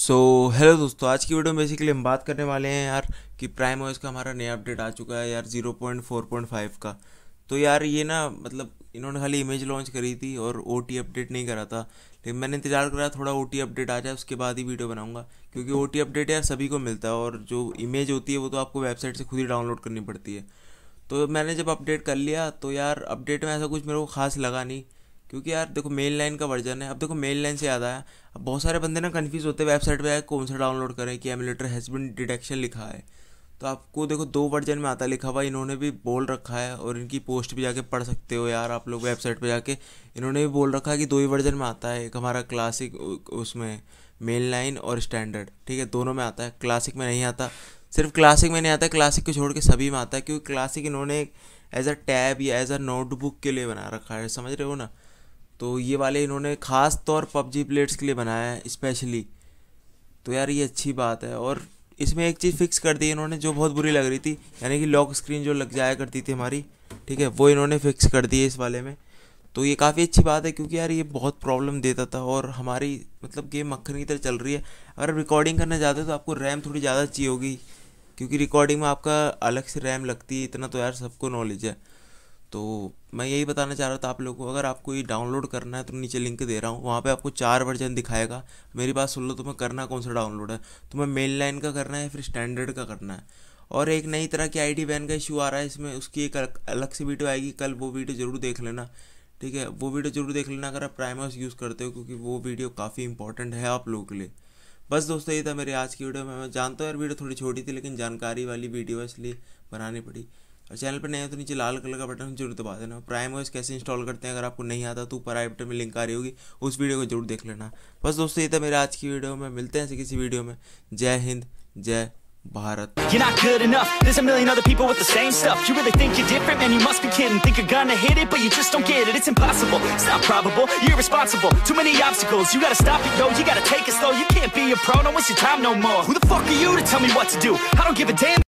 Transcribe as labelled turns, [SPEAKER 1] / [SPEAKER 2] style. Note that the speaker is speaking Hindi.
[SPEAKER 1] सो so, हेलो दोस्तों आज की वीडियो में बेसिकली हम बात करने वाले हैं यार कि प्राइम ओएस का हमारा नया अपडेट आ चुका है यार 0.4.5 का। तो यार ये ना मतलब इन्होंने खाली इमेज लॉन्च करी थी और ओटी अपडेट नहीं करा था। लेकिन मैंने इंतज़ार करा थोड़ा ओटी अपडेट आ जाए उसके बाद ही वीडियो बनाऊँगा। क्योंकि ओटी अपडेट यार सभी को मिलता है और जो इमेज होती है वो तो आपको वेबसाइट से खुद ही डाउनलोड करनी पड़ती है। तो मैंने जब अपडेट कर लिया तो यार अपडेट में ऐसा कुछ मेरे को खास लगा नहीं। क्योंकि यार देखो मेन लाइन का वर्जन है। अब देखो मेन लाइन से याद आया, अब बहुत सारे बंदे ना कन्फ्यूज़ होते हैं वेबसाइट पे आए, कौन सा डाउनलोड करें, कि एमुलेटर हैज़ बिन डिटेक्शन लिखा है। तो आपको देखो दो वर्जन में आता लिखा हुआ, इन्होंने भी बोल रखा है और इनकी पोस्ट भी जाके पढ़ सकते हो यार आप लोग वेबसाइट पे जाके। इन्होंने भी बोल रखा है कि दो ही वर्जन में आता है, एक हमारा क्लासिक उसमें मेन लाइन और स्टैंडर्ड ठीक है? दोनों में आता है क्लासिक में नहीं आता। सिर्फ़ क्लासिक में नहीं आता क्लासिक को छोड़ के सभी में आता है, क्योंकि क्लासिक इन्होंने एज अ टैब या एज अ नोटबुक के लिए बना रखा है, समझ रहे हो ना? तो ये वाले इन्होंने ख़ास तौर पबजी प्लेट्स के लिए बनाया है स्पेशली तो यार ये अच्छी बात है और इसमें एक चीज़ फिक्स कर दी इन्होंने जो बहुत बुरी लग रही थी, यानी कि लॉक स्क्रीन जो लग जाया करती थी हमारी, ठीक है, वो इन्होंने फिक्स कर दी है इस वाले में। तो ये काफ़ी अच्छी बात है क्योंकि यार ये बहुत प्रॉब्लम देता था और हमारी मतलब गेम मक्खन की तरह चल रही है। अगर रिकॉर्डिंग करने जाते हो तो आपको रैम थोड़ी ज़्यादा चाहिए होगी, क्योंकि रिकॉर्डिंग में आपका अलग से रैम लगती है, इतना तो यार सबको नॉलेज है। तो मैं यही बताना चाह रहा था आप लोगों को, अगर आपको ये डाउनलोड करना है तो नीचे लिंक दे रहा हूँ, वहाँ पे आपको चार वर्जन दिखाएगा। मेरी बात सुन लो, तुम्हें करना कौन सा डाउनलोड है? तुम्हें मेन लाइन का करना है फिर स्टैंडर्ड का करना है? और एक नई तरह की आई डी बैन का इशू आ रहा है, इसमें उसकी एक अलग से वीडियो आएगी, कल वो वीडियो ज़रूर देख लेना, ठीक है? वो वीडियो ज़रूर देख लेना अगर आप प्राइमर्स यूज़ करते हो, क्योंकि वो वीडियो काफ़ी इंपॉर्टेंट है आप लोगों के लिए। बस दोस्तों, ये था मेरे आज की वीडियो में, मैं जानता हूँ यार वीडियो थोड़ी छोटी थी, लेकिन जानकारी वाली वीडियो है, इसलिए बनानी पड़ी। और चैनल पर नए हो तो नीचे लाल कलर का बटन ज़रूर दबा देना प्राइम ओएस कैसे इंस्टॉल करते हैं अगर आपको नहीं आता तो ऊपर आई बटन में लिंक आ रही होगी उस वीडियो को ज़रूर देख लेना बस दोस्तों ये था मेरे आज की वीडियो में मिलते हैं किसी वीडियो में जय हिंद जय Bharat.
[SPEAKER 2] You're not good enough. There's a million other people with the same stuff. You really think you're different, man? You must be kidding. Think you're gonna hit it, but you just don't get it. It's impossible. It's not probable. You're irresponsible. Too many obstacles. You gotta stop it, yo. You gotta take it slow. You can't be a pro. Don't waste your time no more. Who the fuck are you to tell me what to do? I don't give a damn.